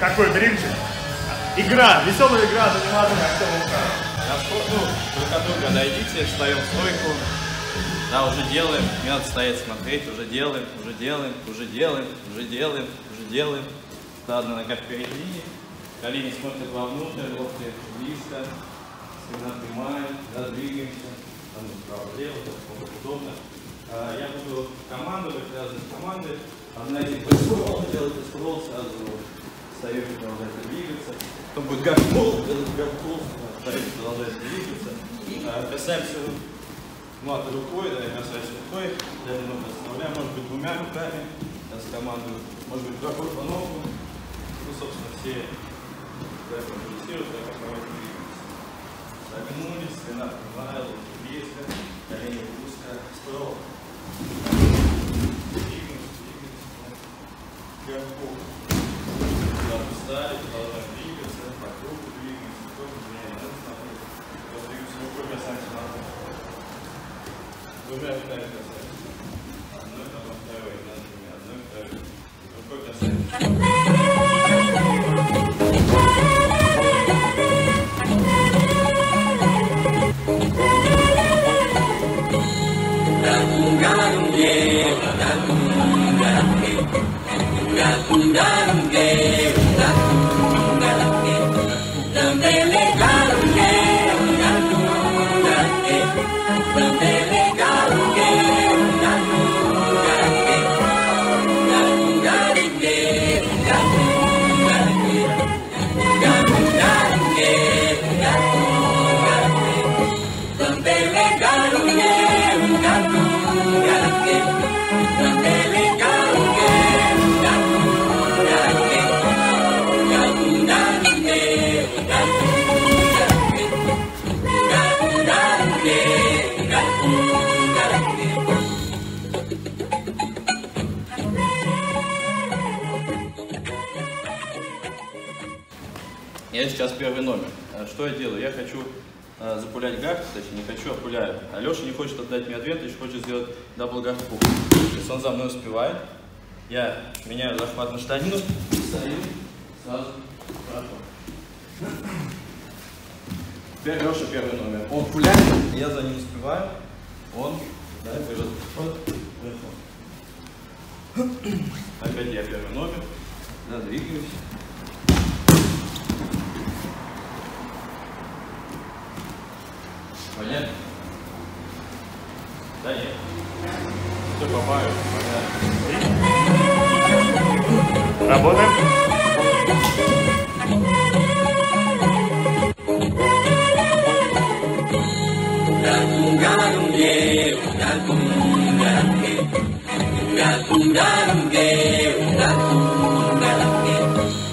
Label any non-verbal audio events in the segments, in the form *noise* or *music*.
Какой дрифт? Игра, веселая игра, занимательная, все На ну, друг от друга дойдите, встаем в стойку. Да, уже делаем. Не надо стоять смотреть, уже делаем, уже делаем, уже делаем, уже делаем, уже делаем. Да, одна нога впереди. Колени смотрят вовнутрь, локти близко. Спина прямая, да, двигаемся. Там вправо-влево, как удобно. А, я буду командовать, разные команды. Одна из них скролл, делать скролл, сразу встаете, продолжаете двигаться. Потом будет делать гакпул, встаете, продолжаете двигаться. А, касаемся мата рукой, да, я касаюсь рукой, я немного оставляю, может быть, двумя руками, сейчас команду, может быть, рукой по ногу. Ну, собственно, все да, компенсируют, так как мы. Согнулись, спина прямая, локти близко, колени узко, справа. Двигаемся, двигаемся. Гакпул. Туда встали, продолжаем двигаться, по кругу двигаемся, тоже двигаемся, двигаемся рукой, касаемся ногой. Двумя руками касаемся. Одной, потом второй, одной, второй. Рукой касаемся. Я первый номер. А Что я делаю? Я хочу э, запулять guard, точнее не хочу, а пуляю. А Леша не хочет отдать мне ответ, лишь хочет сделать double guard pull. То есть он за мной успевает. Я меняю захват на штанину, стою, сразу проход. Теперь Леша первый номер. Он пуляет, я за ним успеваю. Он, да, берет. Опять я первый номер. Да, двигаюсь. Понятно? Да нет. Все попаю, понятно. Работаем?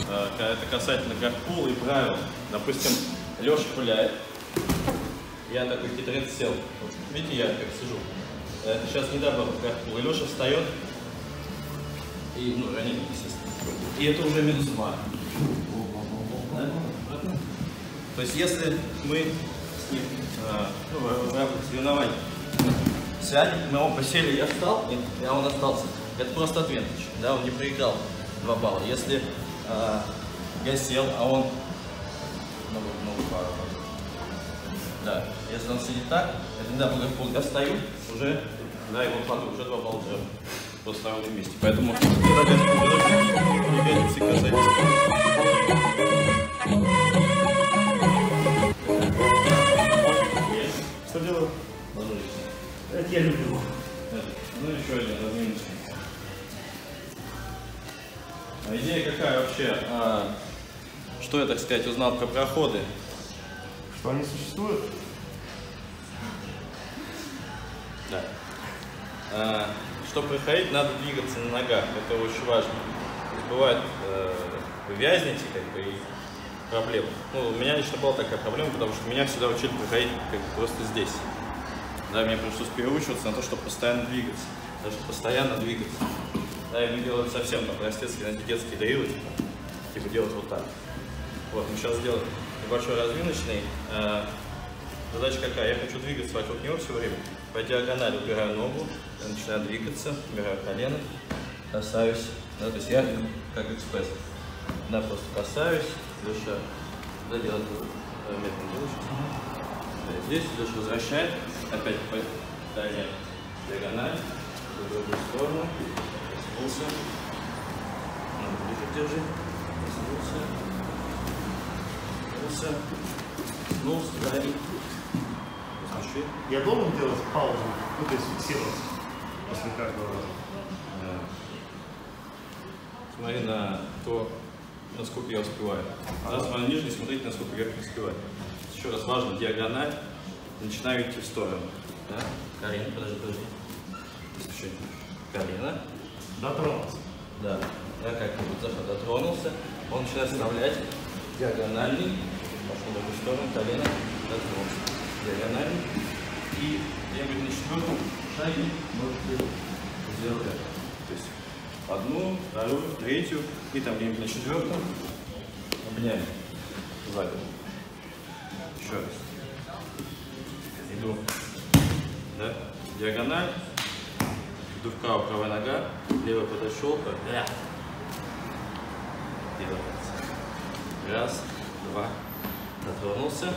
Э, Это касательно guard pull а и правил. Допустим, Леша пуляет. Я такой хитрец сел. Видите, я как сижу. Э, Сейчас не double guard pull. И Леша встает. И, ну, ранение, естественно. И это уже минус два. Да? То есть, если мы с ним э, ну, в рамках соревнований сядем, мы оба сели, я встал, и, он остался. Это просто ответочек, да, он не проиграл 2 балла. Если э, я сел, а он много пару. Да, если он сидит так, это не да, пол, я встаю, уже, да, его падаю, уже 2 балла уже просто на ровном месте. Поэтому, не садись. Что делаю? Ложись. Это я люблю. Это, Ну, еще один разминочный. А идея какая вообще? А, что я, так сказать, узнал про проходы? Что они существуют? Да. А, чтобы проходить, надо двигаться на ногах. Это очень важно. Бывает, э, вы вязнете, как бы, и проблема. Ну, у меня лично была такая проблема, потому что меня всегда учили проходить как бы просто здесь. Да, мне пришлось переучиваться на то, чтобы постоянно двигаться. Даже постоянно двигаться. Да, и мы делаем совсем там простецкие, знаете, детские дрилы. типа делать вот так. Вот, мы сейчас сделаем небольшой разминочный. Э, задача какая? Я хочу двигаться вокруг него все время. По диагонали убираю ногу, начинаю двигаться, убираю колено, касаюсь. Да, то есть я как экспресс. Да, просто касаюсь, душа. Да, э, медленно делаешь. Здесь идешь, возвращает, опять по дальней диагональ, в другую сторону, коснулся, ну, держи, коснулся, коснулся, дальний, посмотри. Я должен делать паузу, ну, то есть фиксироваться после каждого раза. Смотри на то, насколько я успеваю. Да, смотри на нижний, смотрите, насколько я успеваю. Еще раз важно, диагональ, начинаю идти в сторону. Да? Колено, подожди, подожди. Слушай, колено. Дотронулся. Да. Да, как вот заход дотронулся, он начинает вставлять диагональный, в другую сторону, колено, дотронулся. Диагональный. И где-нибудь на четвертом шаге можете сделать это. То есть одну, вторую, третью, и там где-нибудь на четвертом обняли сзади. Еще раз. Иду. Да? Диагональ. Иду вправо, правая нога, левая подошел, да. Делается. Раз, два. Дотронулся.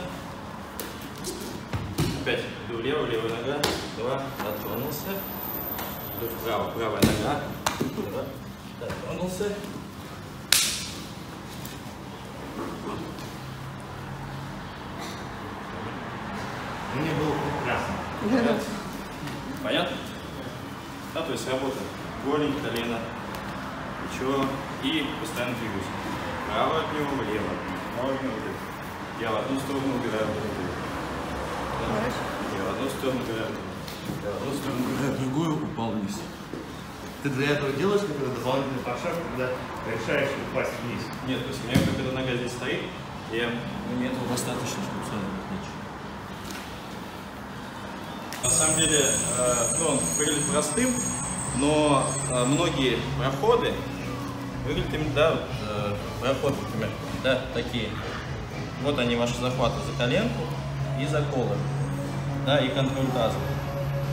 Опять иду влево, левая нога, два, дотронулся. Иду вправо, правая нога, два, дотронулся. Мне было прекрасно. Понятно? Понятно? Да, то есть работа. Голень, колено, плечо и постоянно двигаюсь. Право от него, влево, право от него, влево. Я в одну сторону убираю, в другую. Я в одну сторону другую. Я в одну сторону убираю, в другую, упал вниз. Ты для этого делаешь какой-то дополнительный пошаг, когда решаешь упасть вниз? Нет, то есть у меня когда нога здесь стоит, я, мне этого достаточно, чтобы сразу лечь. На самом деле, э, ну, он выглядит простым, но э, многие проходы выглядят именно, да, вот, э, проход, например, да, такие. Вот они, ваши захваты за коленку и за колы, да, и контроль таза.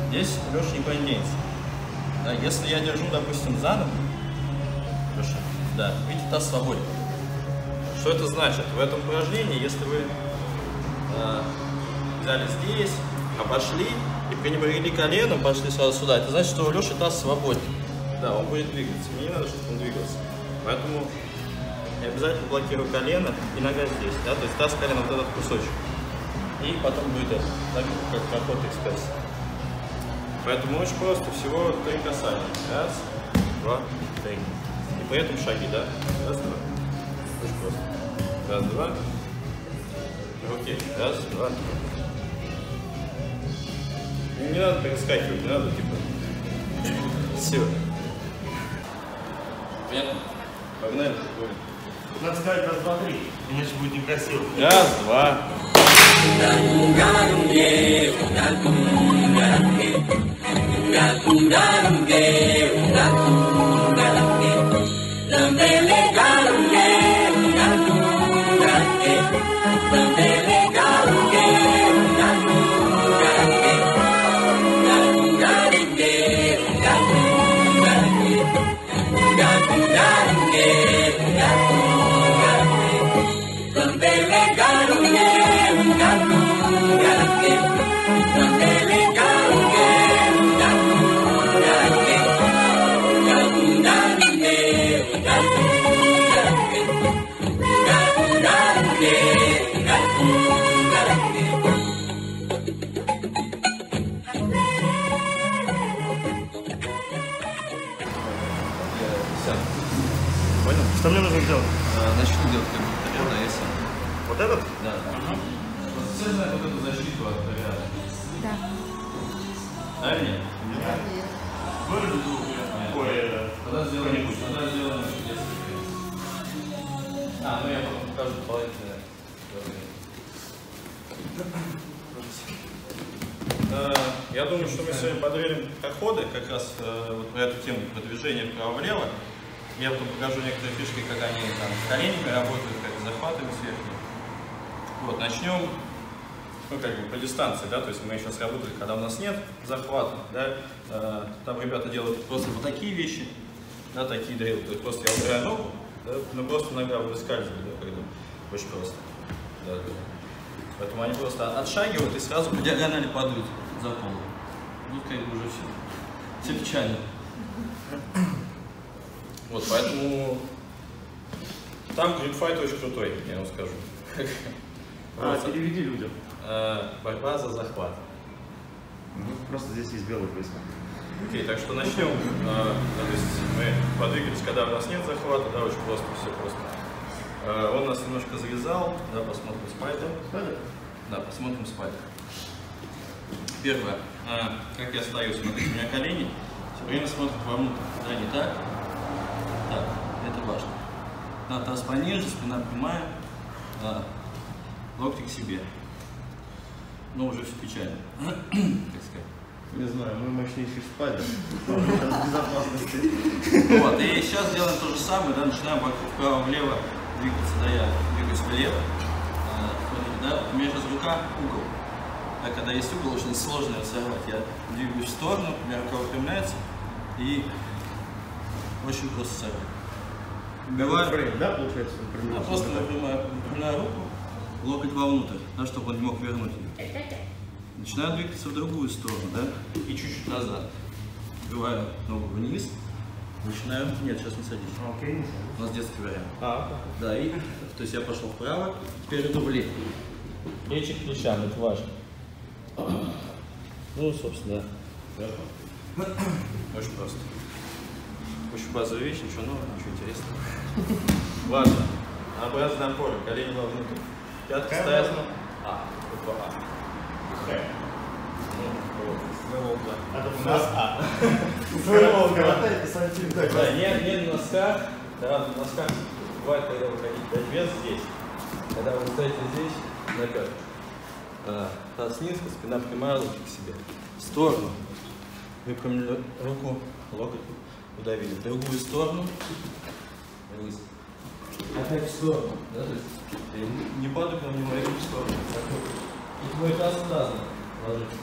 Здесь Леша не денется. Да, если я держу, допустим, за ногу, Леша, да, видите, таз свободен. Что это значит? В этом упражнении, если вы э, взяли здесь, обошли и пренебрегли коленом, пошли сразу сюда, это значит, что у Леши таз свободен. Да, он будет двигаться. Мне не надо, чтобы он двигался. Поэтому я обязательно блокирую колено и нога здесь. Да? То есть таз, колено, вот этот кусочек. И потом будет это, так, как проход экспресс. Поэтому очень просто, всего три касания. Раз, два, три. И при этом шаги, да? Раз, два. Очень просто. Раз, два. Руки. Раз, два. Не надо перескакивать, не надо типа. Все. Понятно? Погнали. Надо сказать раз, два, три, иначе будет некрасиво. Раз, два. Все. Начну делать как будто ряда, сам. Вот этот? Да, да. Все знают вот эту защиту от ряда. Да. Да или нет? Вырежу звук. Ой, э, Тогда сделаем, тогда сделаем несколько. А, ну я потом покажу дополнительное. Э, Я думаю, что мы сегодня подвинем проходы как раз э, вот про эту тему продвижения вправо-влево. Я потом покажу некоторые фишки, как они там с коленями работают, как с захватами сверху. Вот, начнем, ну, как бы по дистанции, да, то есть мы сейчас работали, когда у нас нет захвата, да, э, там ребята делают просто вот такие вещи, да, такие дрелы, то есть просто я убираю ногу, да, но просто нога выскальзывает, да, когда очень просто. Да, да. Поэтому они просто отшагивают и сразу по диагонали падают за пол. Тут как бы уже все. Все печально. Вот, поэтому там грипфайт очень крутой, я вам скажу. *laughs* А, переведи людям. э, борьба за захват. Ну, Просто здесь есть белый пояс. Окей, так что начнем. Э, то есть мы подвигались, когда у нас нет захвата, да, очень просто, все просто. Э, он нас немножко завязал, да, посмотрим спайдер. Спайдер? Да, посмотрим спайдер. Первое. А, как я стою, смотрите, у меня колени все время смотрят вовнутрь. Да, не так? Да, таз пониже, спина прямая, да, локти к себе. Но уже все печально, *clears throat* так сказать. Не знаю, мой мощнейший спайдер. Безопасности. Вот, и сейчас делаем то же самое, да, начинаем вправо-влево двигаться, да, я двигаюсь влево. Смотрите, да, у меня сейчас рука угол. А когда есть угол, очень сложно его сорвать. Я двигаюсь в сторону, у меня рука выпрямляется, и очень просто сорвать. Фрейм, да, получается? он а просто выпрямляю, выпрямляю руку, локоть вовнутрь, да, чтобы он не мог вернуть ее. Начинаю двигаться в другую сторону, да, и чуть-чуть назад. Убиваю ногу вниз, начинаю, нет, сейчас не садись. А, Окей, знаю. У нас детский вариант. А, Да, и то есть я пошел вправо, теперь иду влево. Плечи к плечам, это важно. Ну, собственно, да. Очень просто. Очень базовая вещь, ничего нового, ничего интересного. Важно. Образный опоры, колени вовнутрь. Пятки стоят. образная? А, буква А. Ну. Это у нас А. *laughs* Своего угла. Коротайте сантиметр. Да, не, на носках, да, на носках бывает, когда вы хотите дать вес здесь, когда вы стоите здесь, на пятку. А, таз низко, спина прямая, локти к себе. В сторону. Выпрямили руку, локоть удавили. В другую сторону. Вниз. Опять в сторону. Да, то есть я не- не падаю прям не мою в сторону. И твой таз тазом ложится.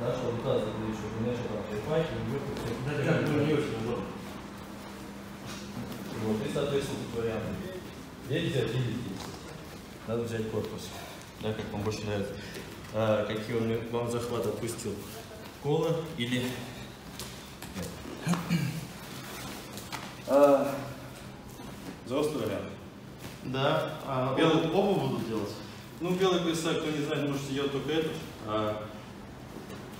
Да, чтобы таз чтобы не начал там трепать, не выпустить. Да, да, не очень удобно. Вот, и, соответственно, тут варианты. Или здесь. Надо взять корпус. Да, как вам больше нравится. А, какие он вам захват отпустил. Кола или... А, взрослый вариант. Да, а Белый- оба будут делать? Ну, белый пояса, кто не знает, может делать только этот. А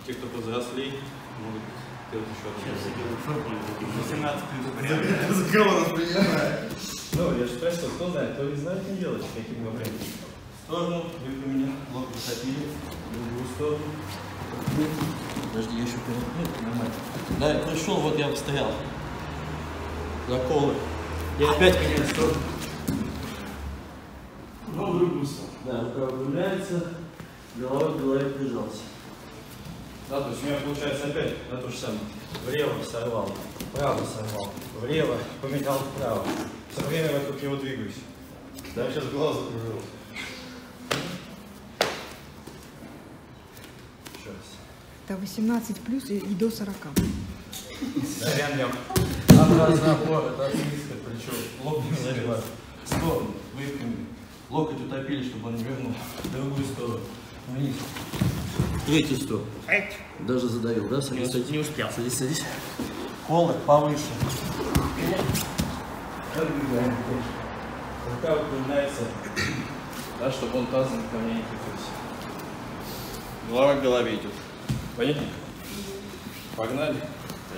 те, кто повзрослей, могут делать еще Сейчас один. я делаю формулы такие. 18 плюс вариант. За кого нас принимают? Ну, я же спросил, кто знает, кто не знает, не делать, каким во время. В сторону, выпрямили, локоть топили, в другую сторону. Подожди, я еще перед... Ну, нормально. Да, я пришел, вот я стоял. Заколы. Я опять меняю сторону. Ну, в другую сторону. Да, рука выпрямляется, голова к голове прижался. Да, то есть у меня получается опять на то же самое. Влево сорвал, вправо сорвал, влево поменял вправо. Все время вокруг него двигаюсь. Да, сейчас глаз закружилось. Еще раз. Это 18 плюс и, и до 40. Прям обратно опора, это низко, плечо, локоть не забивать. В сторону, выпрямили. Локоть утопили, чтобы он не вернул. В другую сторону. Вниз. Третью сторону. Даже задавил, да? Садись, садись. Не успел. Садись, садись. Колы повыше. Подвигаем. Рука выпрямляется, да, чтобы он тазом ко мне не крепился. Голова к голове идет. Понятно? Погнали.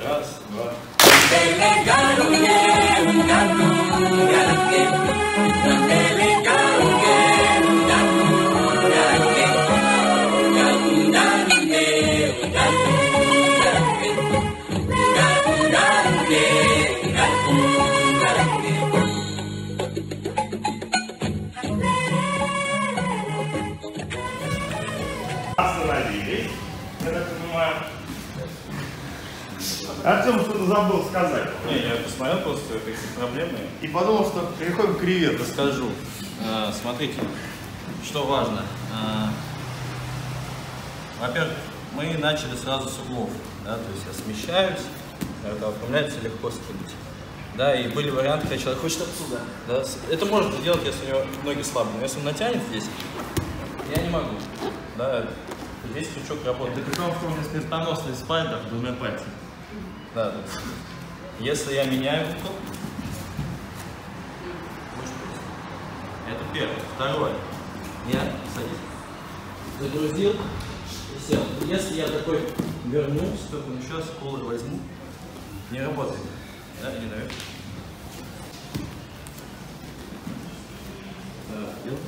Раз, два. Остановились, я так понимаю. Артем что-то забыл сказать. Не, я посмотрел просто какие проблемы. И подумал, что переходим к креветке. Расскажу. А, смотрите, что важно. А, Во-первых, мы начали сразу с углов. Да, то есть я смещаюсь, это оформляется легко скинуть. Да, и были варианты, когда человек хочет отсюда. Да, это можно сделать, если у него ноги слабые. Но если он натянет здесь, я не могу. Да, здесь крючок работает. Это у меня смертоносный спайдер двумя пальцами. Да, да. Если я меняю угол, это первое. Второе. Я садись. Загрузил и сел. Если я такой вернусь, только ну, сейчас колы возьму. Не работает. Да, иди наверх. Да, делай.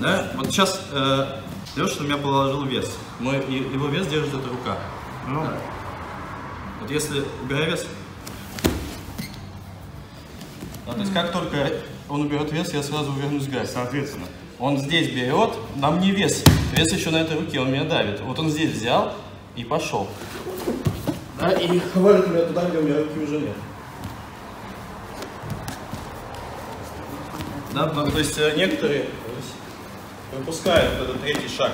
Да, вот сейчас э, Леша на меня положил вес. Мой, его вес держит эта рука. Ну, Вот если убираю вес, да, то есть как только он уберет вес, я сразу вернусь в грязь. соответственно. Он здесь берет, на мне вес. Вес еще на этой руке, он меня давит. Вот он здесь взял и пошел. Да, и хвалит меня туда, где у меня руки уже нет. Да, то есть э, некоторые выпускают этот третий шаг.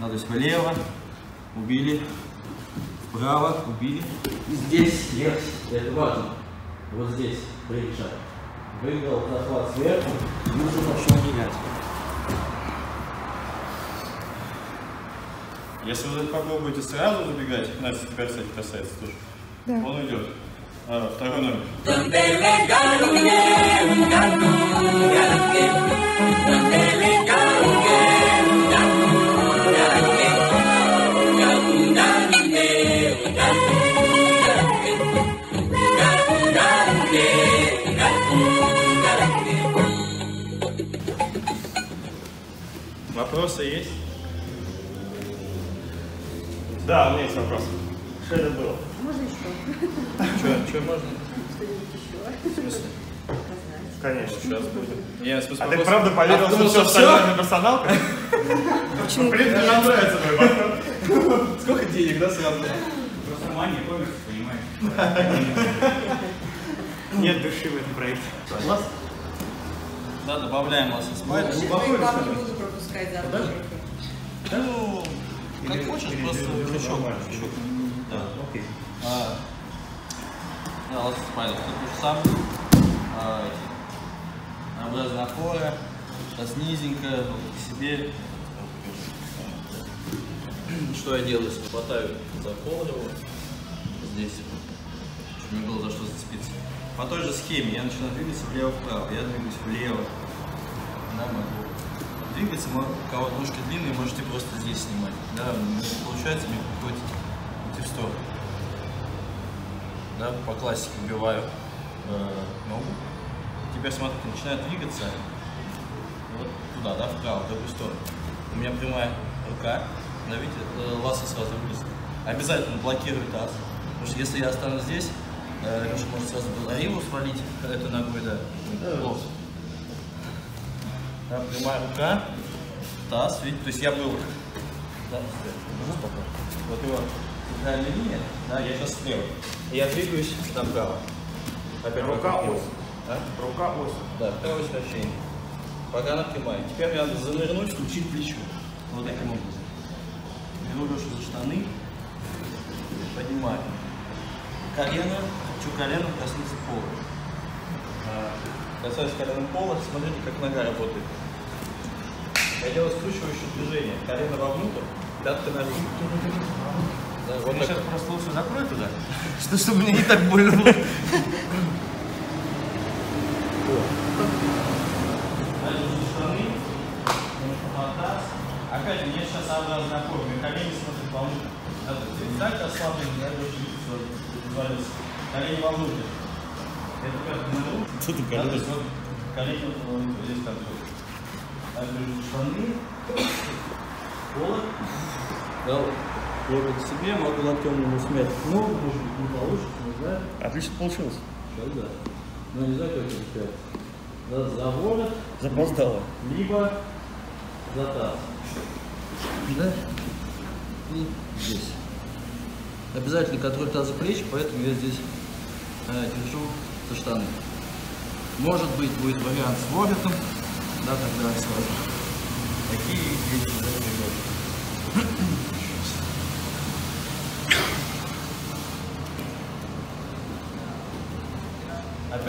Да, то есть влево, убили, вправо, убили. И здесь есть, это важно, вот здесь, третий шаг. Выиграл захват сверху, нужно пошел менять. Если вы попробуете сразу забегать, Настя, тебя, кстати, касается тоже, Да. он уйдет. Второй номер. Вопросы есть? Да, у меня есть вопрос. Что это было? Что, что можно? Что-нибудь еще? В смысле? Конечно. Сейчас будет. Я, А ты правда поверил, А что все остальное на персоналка? В принципе, нам нравится твой подход. Сколько денег, да, сразу? Просто мания комикс, понимаешь? Нет души в этом проекте. Согласен? Да, добавляем спайдер. Больше твоих баб не буду пропускать завтра. Да, ну, как хочешь, просто крючок. Да. Окей. А, да, ласс спайдер. Тут то же самое. А, Образная опора. Сейчас низенько, вот к себе. *clears throat* Что я делаю? Хватаю за его. Здесь. Чтобы не было за что зацепиться. По той же схеме я начинаю двигаться влево-вправо. Я двигаюсь влево. Да, могу. Двигаться, у кого ножки длинные, можете просто здесь снимать. Да, получается, мне приходится идти в сторону. Да, по классике убиваю э, ногу. Теперь смотрите, начинает двигаться вот туда, да, вправо, в другую сторону. У меня прямая рука, да, видите, э, ласса сразу вылезет. Обязательно блокирую таз, потому что если я останусь здесь, э, Леша может сразу Белариву свалить этой ногой, да, плохо. Да, прямая рука, таз, видите, то есть я был, да, спокойно? Вот его центральная линия, да, я сейчас слева, и я двигаюсь направо. Опять Рука ось. А? Рука ось. Да, второе смещение. Пока она прямая. Теперь мне надо занырнуть, включить плечо. Вот таким образом. Беру Лешу за штаны, поднимаю. Колено, хочу колено коснуться пола. А, Касаюсь коленом пола, смотрите, как нога работает. Я делаю скручивающее движение. Колено вовнутрь, пятка наружу. Да, вот так. сейчас просто лучше закрой туда, *laughs* что, чтобы мне не так больно было. Опять есть сейчас образная форма, колени смотрят есть так ослаблен, да, больше развалился. Колени вовнутрь. Это как есть вот колени вот вовнутрь, здесь так вот. Дальше штаны, *clears throat* полок. Да, к себе, могу локтем ему смять ногу, может быть, не получится, не знаю. Отлично получилось. Сейчас да. Но не знаю, как это сказать. Да, за ворот, Запоздало. либо за таз. Да? И здесь. Обязательно контроль таза плеч, поэтому я здесь э, держу за штаны. Может быть будет вариант с воротом, да, тогда сразу. Такие здесь уже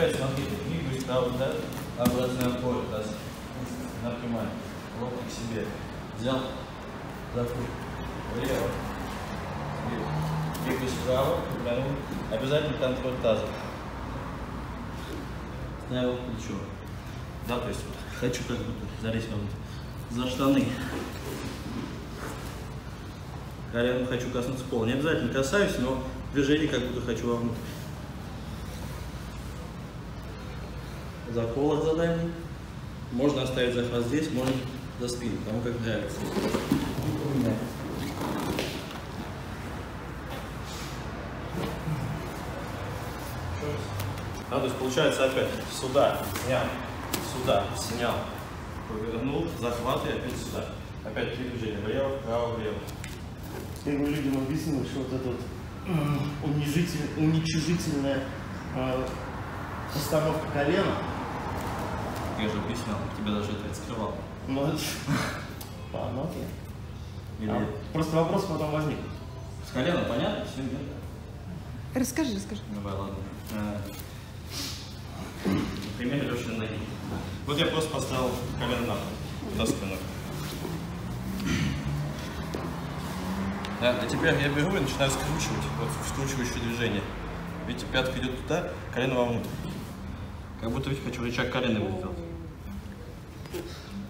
Опять смотрите, двигаюсь правый да, обратный опоры, таз напрямую, локти к себе. Взял, закрыл, влево. Двигаюсь вправо, прямым. Обязательно контроль таза. Ставил плечо. Да, то есть вот хочу как будто залезть как за штаны. Коленом хочу коснуться пола. Не обязательно касаюсь, но движение как будто хочу вовнутрь. Заколок за дальний. Можно оставить захват здесь, можно за спину, кому как нравится. А, то есть получается опять сюда, снял, сюда, снял, повернул, захват и опять сюда. Опять три движения, влево, вправо, влево. Я ему людям объяснил, что вот эта вот уничижительная э, постановка колена, Я же объяснял, тебе даже это скрывал. ну, *laughs* а, ну окей. Или А, Просто вопрос потом возник. с колена понятно? Все, нет? Расскажи, расскажи. Давай, ладно. А, На примере Лешиной ноги. Вот я просто поставил колено на пол, на спину. Да, а теперь я беру и начинаю скручивать, вот скручивающее движение. Видите, пятка идет туда, колено вовнутрь. Как будто, видите, хочу рычаг колена сделать.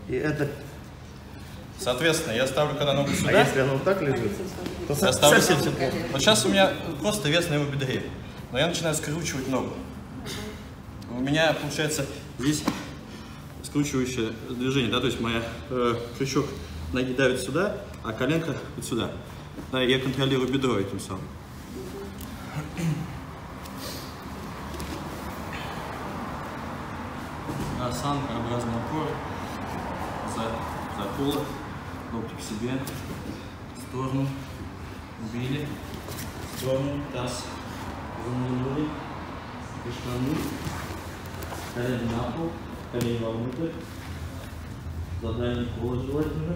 И это, Соответственно, я ставлю когда ногу а сюда, если оно вот так лежит, то я ставлю совсем все плохо. Вот сейчас у меня просто вес на его бедре, но я начинаю скручивать ногу. У меня получается здесь скручивающее движение, да, то есть моя э, крючок ноги давит сюда, а коленка вот сюда. Да, я контролирую бедро этим самым. Осанка, образный опор, за, за колок, локти к себе, в сторону, убили, в сторону, таз, занули, и штаны, колени на пол, колени вовнутрь, за дальний колок желательно.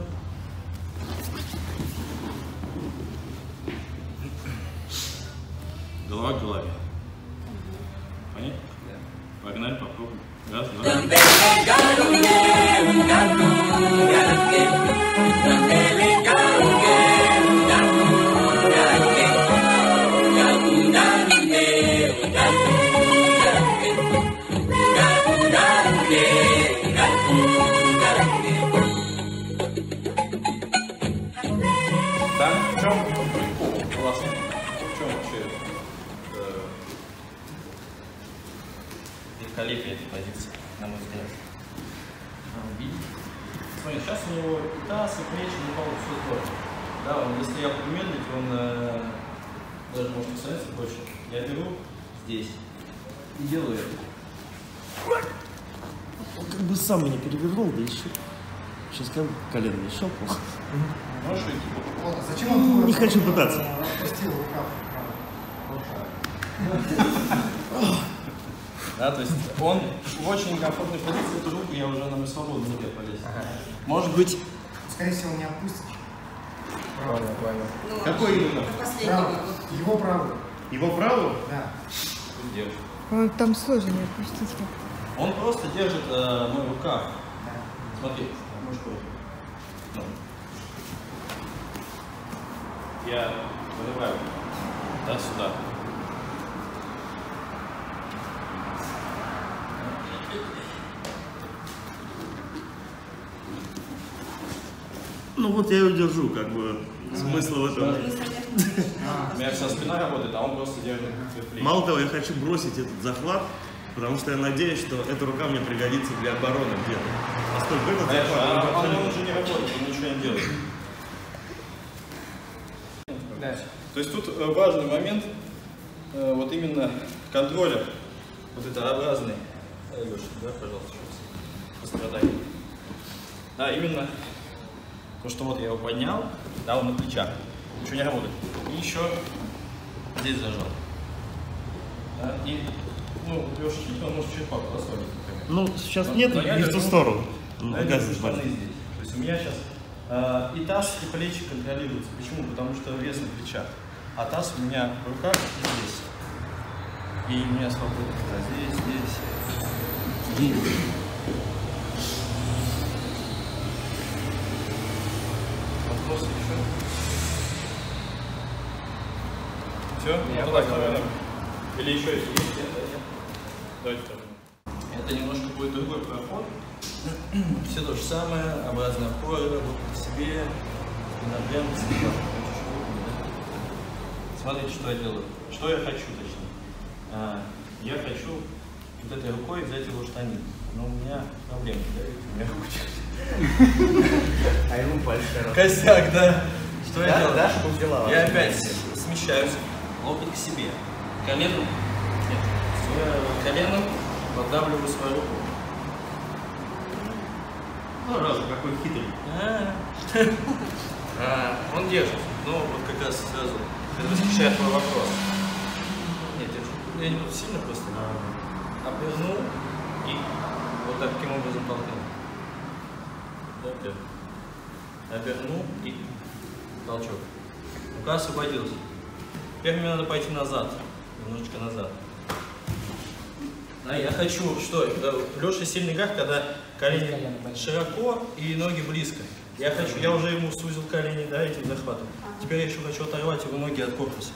Голова к голове. Понятно? Погнали, попробуем. Раз, два. Великолепие этой позиции, на мой взгляд? Смотри, сейчас у него и таз, и плечи, и пол, все здорово. Да, он, если я буду медлить, он э, даже может становиться больше. Я беру здесь и делаю это. Он как бы сам меня перевернул, да еще. Сейчас как колено не щелкнул. Можешь идти? Зачем он Не хочу пытаться. Отпустил рукав. *laughs* Да, то есть он в очень комфортной позиции, эту руку я уже на мою свободу не полез. Может быть, Скорее всего, не отпустит. Правда. Ну, Какой именно? Право. Его право. Его правую? Да. держит. По-моему, там сложно не отпустить. как. Он просто держит э, мой рукав. Да. Смотри, можешь. Ну. Я вырываю. Да, сюда. Ну вот я его держу, как бы. Смысл в этом. У меня вся спина работает, а он просто держит. Мало того, я хочу бросить этот захват, потому что я надеюсь, что эта рука мне пригодится для обороны где-то. Поскольку этот Знаешь, захват, он а, он уже не работает, он ничего не делает. То есть тут э, важный момент, э, вот именно контроля, вот это образный. Леша, да, пожалуйста, сейчас. Пострадай. Да, именно То, что вот я его поднял, да, он на плечах. Ничего не работает. И еще здесь зажал. Да, и, ну, вот Леша чуть, он может чуть папу рассудить, например. Ну, сейчас Но- нет, но я не в ту сторону. но я здесь. То есть у меня сейчас э, и таз, и плечи контролируются. Почему? Потому что вес на плечах. А таз у меня в руках и здесь. И у меня свободно. Да, здесь, здесь. Здесь. Вопросы еще? Все? Я Ну, номер. Или еще есть? Есть? Давайте номер. Это немножко будет другой проход. *clears throat* Все то же самое, образные опоры, работа к себе, напрям к себе. Смотрите, что я делаю. Что я хочу, точнее. А, я хочу вот этой рукой взять его штанину. Но у меня проблемы, да, у меня рука А ему пальцы. Косяк, да. Что я делаю? Даша бы взяла. Я опять смещаюсь, локоть к себе. Коленом, нет, коленом поддавливаю свою руку. Ну, раз, какой хитрый. А, А, Он держит. Ну, вот как раз сразу предвосхищает мой вопрос. Нет, я, я не буду сильно просто. Обернул и вот таким образом толкнул. Да. Обернул и толчок. Рука освободилась. Теперь мне надо пойти назад. Немножечко назад. А я хочу, что? Леша сильный игрок, когда колени широко и ноги близко. Я хочу, я уже ему сузил колени, да, этим захватом. Теперь я еще хочу оторвать его ноги от корпуса.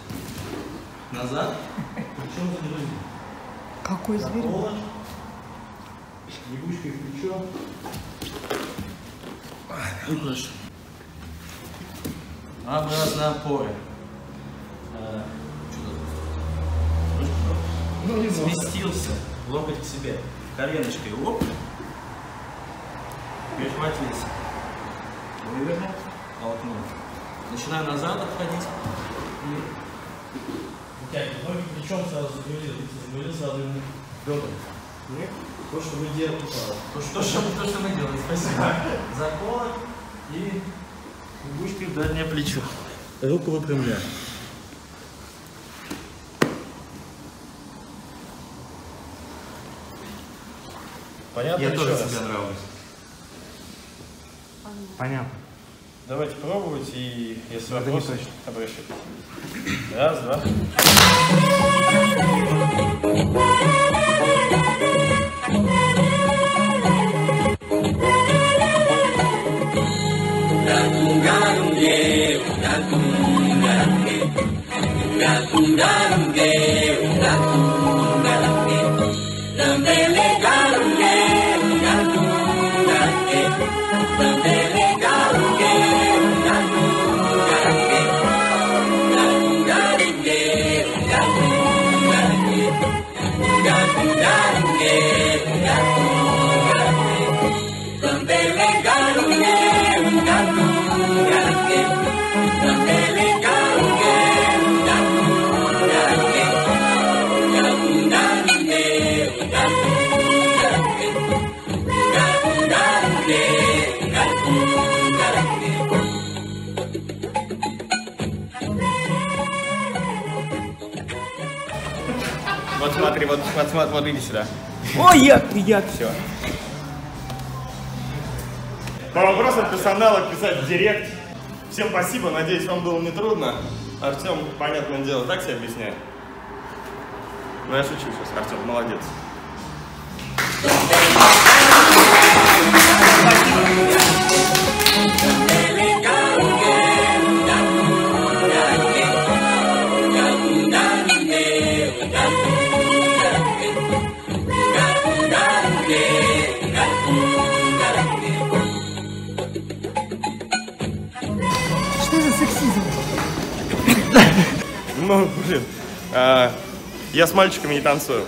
Назад. Какой зверь? В плечо. И прошу. Образно опоры. Ну, не. Сместился. Локоть к себе. Коленочкой лоб. Перехватился. Вывернул. Толкнул. Начинаю назад отходить. И вытягиваю ноги плечом сразу заговорил. Заговорил сразу ему бедра. То, что вы делаете. То, что, то, что, то, что мы делаем. Спасибо. Заколот и губочкой в дальнее плечо. Руку выпрямляю. Понятно Я тоже раз? себе нравлюсь. Понятно. Давайте пробовать и если Это вопросы, обращайтесь. Раз, два. *laughs* Imran Вот смотри, вот, вот, смотри, вот иди сюда. Ой, як, як, все. По вопросам персонала писать в директ. Всем спасибо, надеюсь, вам было не трудно. Артем, понятное дело, так себе объясняет. Ну, я шучу сейчас, Артем, молодец. Ну, блин, а, я с мальчиками не танцую.